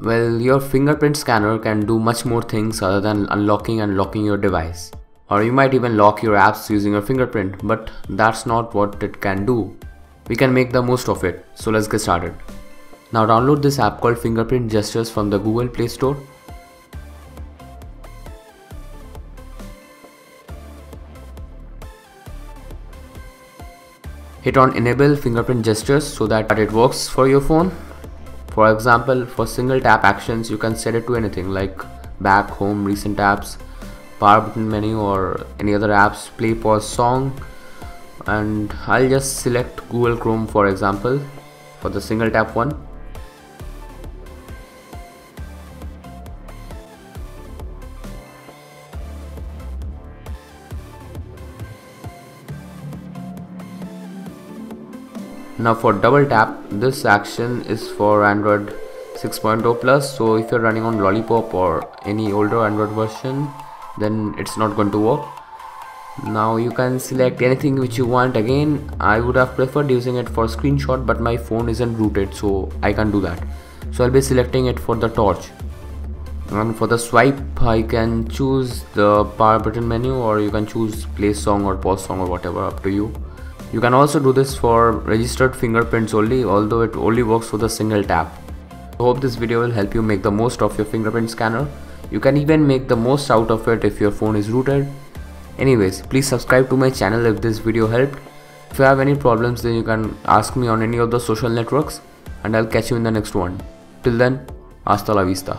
Well, your fingerprint scanner can do much more things other than unlocking and locking your device. Or you might even lock your apps using your fingerprint, but that's not what it can do. We can make the most of it, so let's get started. Now download this app called Fingerprint Gestures from the Google Play Store. Hit on enable fingerprint gestures so that it works for your phone. For example, for single tap actions, you can set it to anything like back, home, recent apps, power button menu or any other apps, play, pause, song. And I'll just select Google Chrome for example for the single tap one now for double tap this action is for android 6.0 plus. So if you're running on lollipop or any older android version then it's not going to work. Now you can select anything which you want. Again i would have preferred using it for screenshot but my phone isn't rooted so i can't do that. So i'll be selecting it for the torch. And for the swipe i can choose the power button menu or you can choose play song or pause song or whatever up to you you can also do this for registered fingerprints only, although it only works for the single tap. I hope this video will help you make the most of your fingerprint scanner. You can even make the most out of it if your phone is rooted. Anyways, please subscribe to my channel if this video helped. If you have any problems then you can ask me on any of the social networks and I'll catch you in the next one. Till then, hasta la vista.